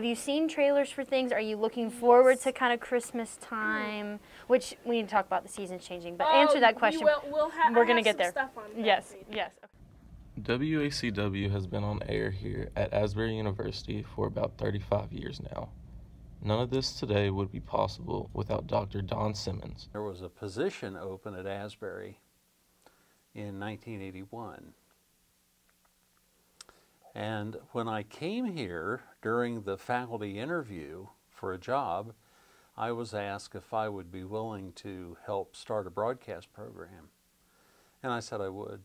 Have you seen trailers for things? Are you looking forward to kind of Christmas time? Which we need to talk about the seasons changing, but oh, answer Oh, that we question. will- we'll ha- We're gonna get there. stuff on yes, page. yes. WACW has been on air here at Asbury University for about 35 years now. None of this today would be possible without Dr. Don Simmons. There was a position open at Asbury in 1981. And when I came here during the faculty interview for a job, I was asked if I would be willing to help start a broadcast program. And I said I would.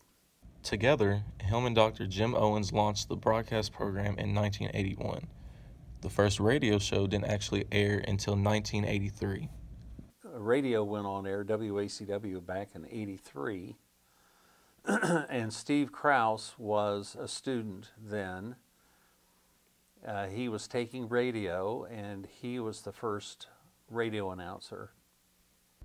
Together, him and Dr. Jim Owens launched the broadcast program in 1981. The first radio show didn't actually air until 1983. radio went on air, WACW, back in 83. and Steve Kraus was a student then. Uh, he was taking radio, and he was the first radio announcer.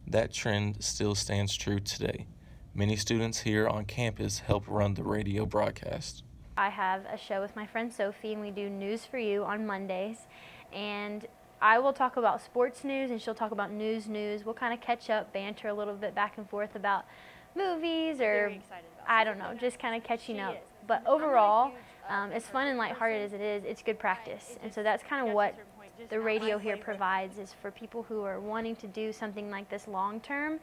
That trend still stands true today. Many students here on campus help run the radio broadcast. I have a show with my friend Sophie, and we do news for you on Mondays. And I will talk about sports news, and she'll talk about news news. We'll kind of catch up, banter a little bit back and forth about movies or Very excited about I don't know, just kind of catching up. But overall, um, as fun and lighthearted as it is, it's good practice. And so that's kind of what the radio here provides is for people who are wanting to do something like this long term.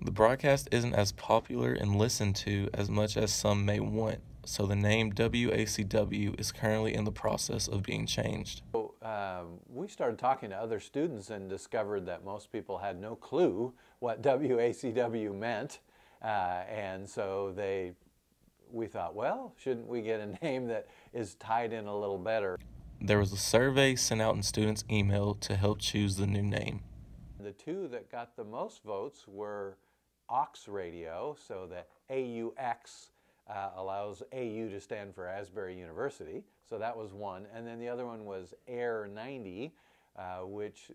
The broadcast isn't as popular and listened to as much as some may want, so the name WACW is currently in the process of being changed. Um, we started talking to other students and discovered that most people had no clue what WACW meant. Uh, and so they, we thought, well, shouldn't we get a name that is tied in a little better? There was a survey sent out in students' email to help choose the new name. The two that got the most votes were AUX Radio, so the AUX uh, allows AU to stand for Asbury University, so that was one. And then the other one was AIR 90, uh, which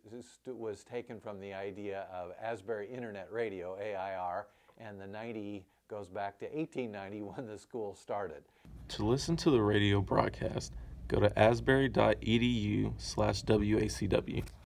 was taken from the idea of Asbury Internet Radio, AIR, and the 90 goes back to 1890 when the school started. To listen to the radio broadcast, go to asbury.edu slash WACW.